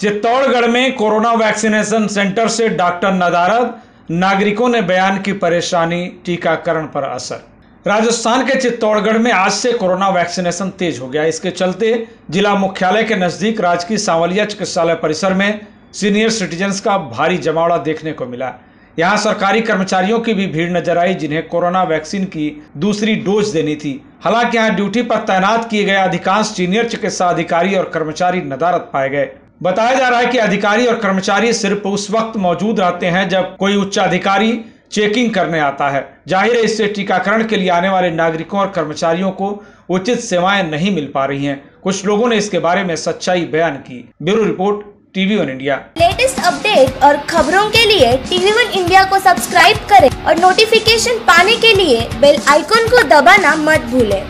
चित्तौड़गढ़ में corona vaccination centre से doctor नदारद, नागरिकों ने बयान की परेशानी, टीकाकरण पर असर। राजस्थान के चित्तौड़गढ़ में आज से कोरोना वैक्सीनेशन तेज हो गया। इसके चलते जिला मुख्यालय के नज़दीक राजकीय सांवलिया चिकित्सालय परिसर में सीनियर सिटीजन्स का भारी जमावड़ा देखने को मिला। यहाँ सरकारी कर्मचारियों की भी भीड़ नज़र आई, जिन्हें कोरोना वैक्सीन की दूसरी डोज देनी थी। हालाँकि यहाँ ड्यूटी पर तैनात किए गए अधिकांश सीनियर चिकित्सा अधिकारी और कर्मचारी नदारत पाए गए। बताया जा रहा है कि अधिकारी और कर्मचारी सिर्फ़ उस वक्त मौजूद रहते हैं जब कोई उच्च अधिकारी चेकिंग करने आता है। ज़ाहिर है, इससे टीकाकरण के लिए आने वाले नागरिकों और कर्मचारियों को उचित सेवाएँ नहीं मिल पा रही हैं। कुछ लोगों ने इसके बारे में सच्चाई बयान की। Bureau report, TV one India. Latest update और खबरों के लिए टीवी वन इंडिया को सब्सक्राइब करें और नोटिफिकेशन पाने के लिए बेल आइकॉन को दबाना मत भूलें।